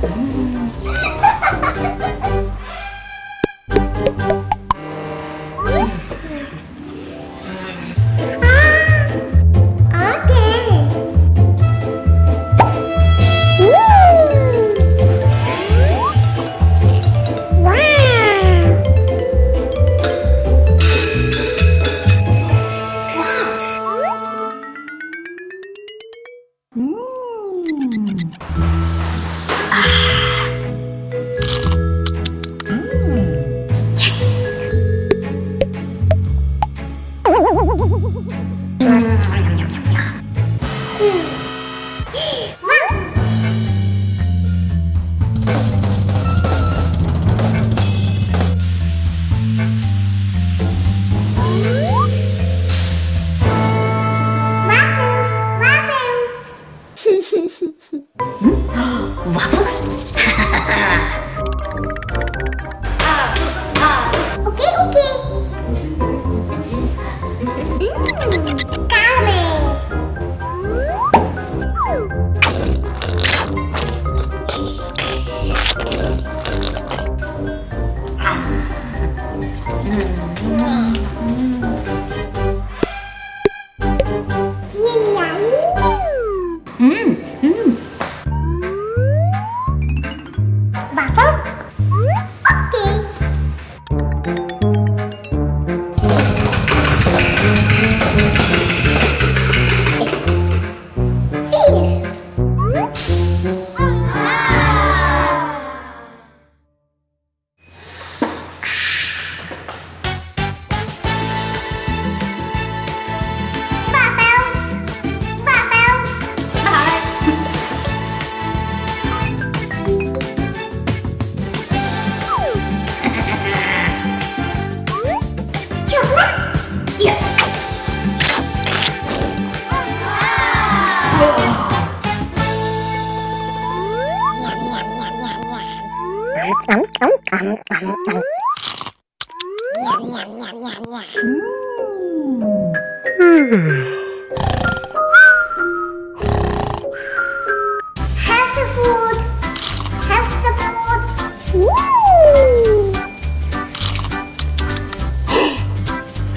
Mm-hmm. Hmm.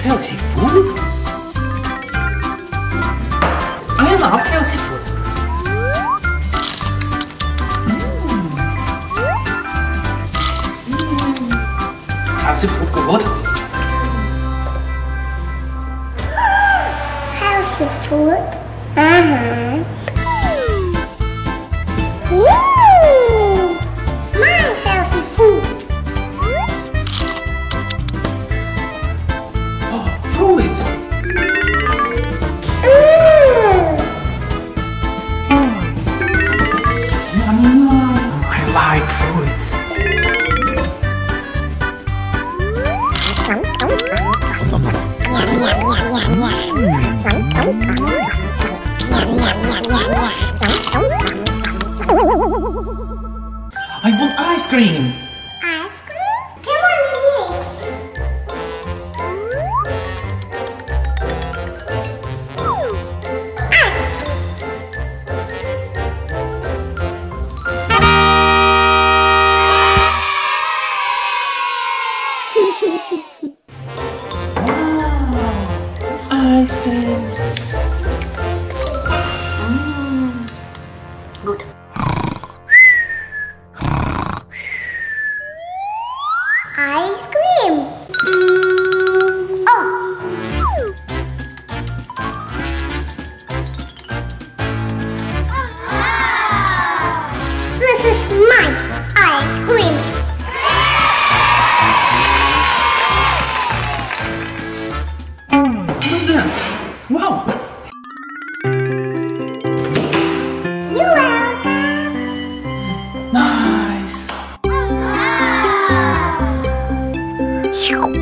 Healthy food? I love healthy food. Healthy I want ice cream. Yes.